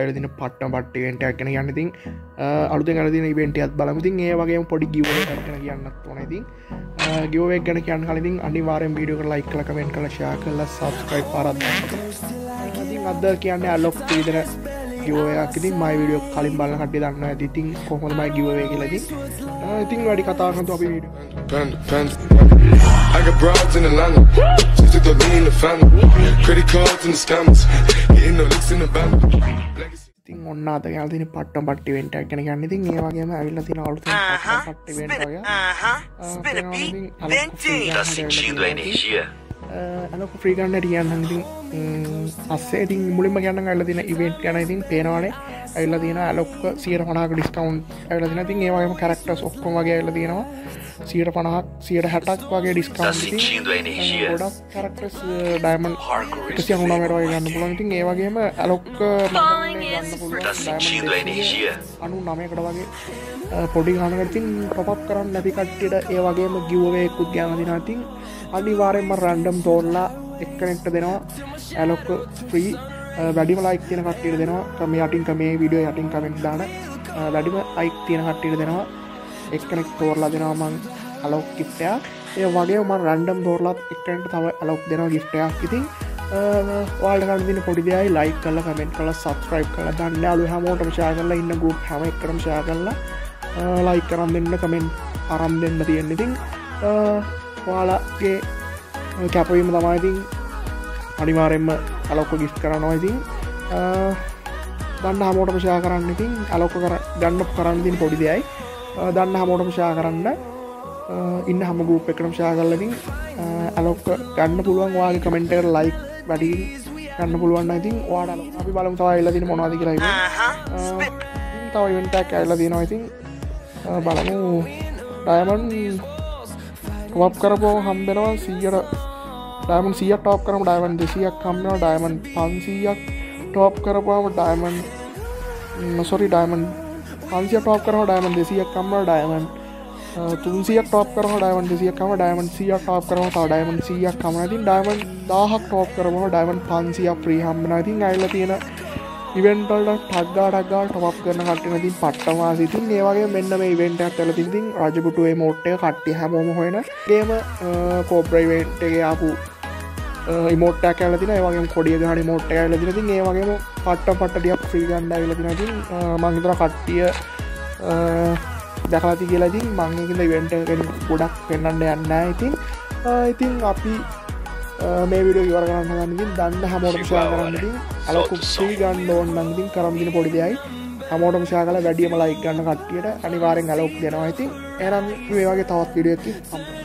අදදින පට්ටම පට්ටවෙන්ටක් ගැන යන්නඉතින් අලුත ගලදින ඉවෙන්ටියත් බලමතින් ඒ වගේ පොඩි ගිව ගැන කියන්නත් ඕනඉතින් ගියෝවක් ගැන කියන්න කලින් අනිවාරෙන් වීඩියක ලයික් කල කමෙන්ට කල ශා කල්ල සබස්ක්‍රයි් පරත් අද කියන්න අලොක් විදර ගියෝයක් ඉතින් මයි විඩියෝ කලින් බල කටි දන්න ඇති ඉතින් කොහොමයි ගිවේ කියලදී ඉතින් වැඩි කතාකතු අපි video Panda, panda. I got broads in Atlanta. Just took the lean in the family. Credit cards and the scammers. Hitting the licks in the band. Legacy. ඉතින් ඔන්න අද යාතින පට්ට පට්ටි වෙන්ට ගැන ගන්න ඉතින් ඒවාගේම ඇවිල්ල තින අලු පට්ටි Spin a beat, then ding. Tá sentindo a energia? අලොක ්‍රීගන්න ටියන්න ඉතින් අස්සේ ඉතින් මුලින්ම ගන්න ඇල්ල තින ඉවෙන්ට් යන ඉතින් පේනවානේ. ඇල්ල තින ඇලොක්ක සියට පනාක ඩිස්කවන්් ඇල තින තින් ඒවාගේම කරක්ටස් ඔක්කොම වගේ ඇල්ල තියෙනවා. සියට පනහක් සියට හැටක් වගේ ඩිස්කවන්්? ගොඩක් කරක්ටස් ඩයිමන් එකසිය හුණමටවයි ගන්න පුලන් ඉතින් ඒවගේම energia? අනු නමයකට වගේ අ, පොඩි ගනගතින් පොපක් කරන්න නැති කට්ටියට ඒ වගේම ගිව්වයකුත් ගැන දිනතින් අනිවාරෙන්ම රන්ඩම් තෝල්ලා එක්කනෙක්ට දෙනවා. ඇලොක්ක ්‍රී වැඩිම ලයික් තියෙන කට්ටියට දෙනවා. කම යටින් මේ විඩියෝ යටින් කමෙන්ට් දාන අ, වැඩිම අයික් තියෙන කට්ටියට දෙනවා. එක්කනෙක් තෝරලා දෙනවා මං අලොක් කිප්ටයා ඒ වගේ ම රන්ඩම් තෝරලත් එක්කට තව අලොක් දෙනවා ගිෆ්ටයක් ඉතින් වාල්ටකන්දින පොඩිදයි ලයි කල කමෙන්ට කල සබස්ක්‍රයිබ් කල දන්න. අලු හැමෝටම ශා කරලා ඉන්න ගුප් හැම එකරම් ශා කරලා ලයි කරම් දෙන්න කමෙන්් අරම් දෙන්න තියෙන. ඉතින් වාලාගේ කැපවීම තමයිඉතින් අනිවාරෙන්ම අලොක්ක ගිස් කරනවා ඉතින්. දන්න හමෝටම ශා කරන්න ඉතින් අලොක්ක කර ගන්න කරන්න තින් පොඩි දෙයයි. දන්න හමෝටම ශා කරන්න. ඉන්න හම ගුප් එකනම් ශා කරලකින් ඇලොක්ක ගන්න පුළුවන් වාගේ කමෙන්ටර් ලයි වැඩි ගන්න පුළුවන් ඉතින් වාඩ අපි බලම් තවා එල්ලදින මොනාද කරයි තව ඉවෙන්ටක් ඇල්ල තියෙනවා ඉතින්. බලමු. ඩයමන් ටොප් කරපෝ හම්බෙනවා සීයට ඩයමන් සිය ටෝප් කරම ඩයමන් දෙසියක් කම්නවා ඩයමන් පන්සීයක් ටෝප් කරපුවාම ඩයමන් නොසොරි ඩයමන් පන්සිය ටෝප් කරම ඩයමන් දෙසියක් කම්ම ඩයමන් තුන්සිය ටෝප් කරම ඩයමන් දෙසියකම ඩයමන් සිය ටෝප් කරම තව ඩයමන් සියක් කමනතින් ඩයමන් දාහක් ටෝප් කරම ඩයමන් පන්සියක් ප්‍රී හම්බන ඉතින් අයිල තියෙන ඉවෙන්ටල්ට ටක්ගාටක්ගා ටොප් කරන කටනතින් පට්ටවා සිතින් ඒවගේ මෙන්න මේ ඉවෙන්ට ඇතල තිතින් රජපුටුවේ මෝට්ටය කට්ටි හැමෝම හොයන ගේම කෝප්‍රයිවෙන්ට්ගේ ආපු ඉමෝට්ට ඇලතින ඒවගේ කොඩිය ගහනි මෝට්ට ඇලතින තින් ඒවගේම පට්ට පට්ටියක් ්‍රීගන්ඩ ඇලතිනතින් මංහිතර කට්ටිය දැකලති කියලතින් මංගකිල ඉවෙන්ට ගොඩක් පෙන්න්නට යන්න ඉතින් ඉතින් අපි මේ විඩියෝ ඉවර කරන්න ගන්නකින් දන්න හමෝට ශා කරන්නකින් අලොකු ශ්‍රී ගන්න ඕන්නන්ගින් කරම්දින පොඩිදයයි හමෝටම ශා කල වැඩියම ලයි ගන්න කට්ටියට අනිවාරෙන් අලොක් දෙනවා. ඉතින් එනම් මේ වගේ තවත් විඩියෝකි සම්ප